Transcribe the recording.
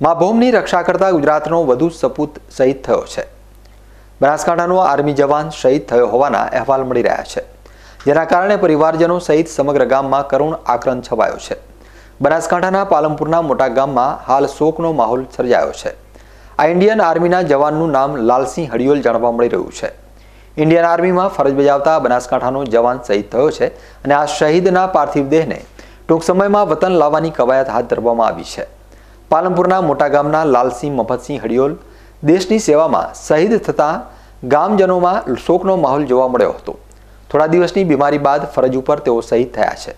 મા ભૂમની રક્ષા કરતા ગુજરાતનો વધુ સપૂત શહીદ થયો છે. બનાસકાંઠાનો આર્મી જવાન શહીદ થયો હોવાના અહેવાલ મળી રહ્યા છે. જેના કારણે પરિવારજનો સહિત સમગ્ર ગામમાં કરુણ આક્રંદ છવાયો છે. બનાસકાંઠાના પાલમપુરના મોટા ગામમાં હાલ શોકનો માહોલ સર્જાયો છે. આ ઇન્ડિયન આર્મીના જવાનનું નામ લાલસિંહ હડિયોલ જાણવા મળી રહ્યું છે. ઇન્ડિયન આર્મીમાં ફરજ બજાવતા બનાસકાંઠાનો જવાન શહીદ થયો છે અને આ શહીદના પાર્થિવ દેહને ટૂંક સમયમાં વતન લાવવાની કવાયત હાથ ધરવામાં આવી છે. પાલનપુરના મોટા ગામના લાલસિંહ, મફતસિંહ હડિયોલ દેશની સેવામાં શહીદ થતાં ગામજનોમાં શોકનો માહોલ જોવા મળ્યો હતો. થોડા દિવસની બીમારી બાદ ફરજ ઉપર તેઓ શહીદ થયા છે.